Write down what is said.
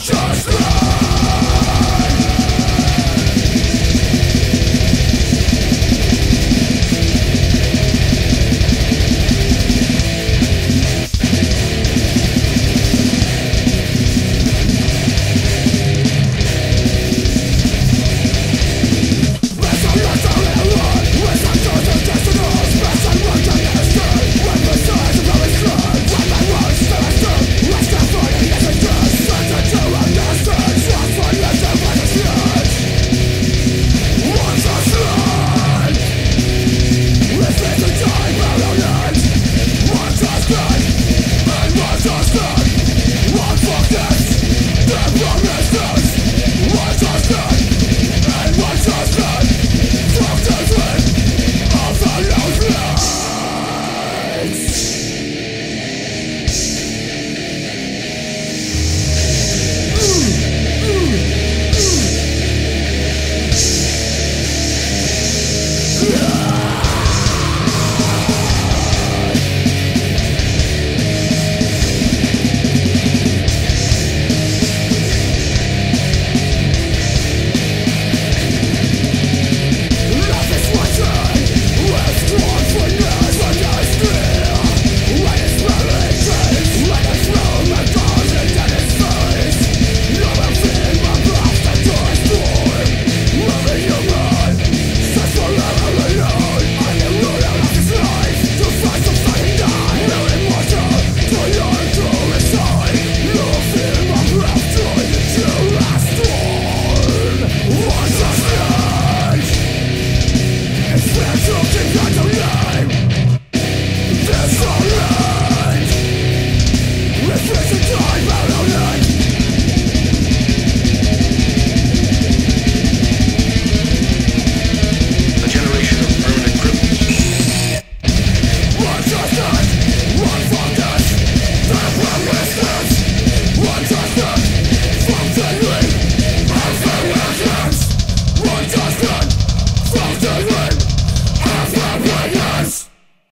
just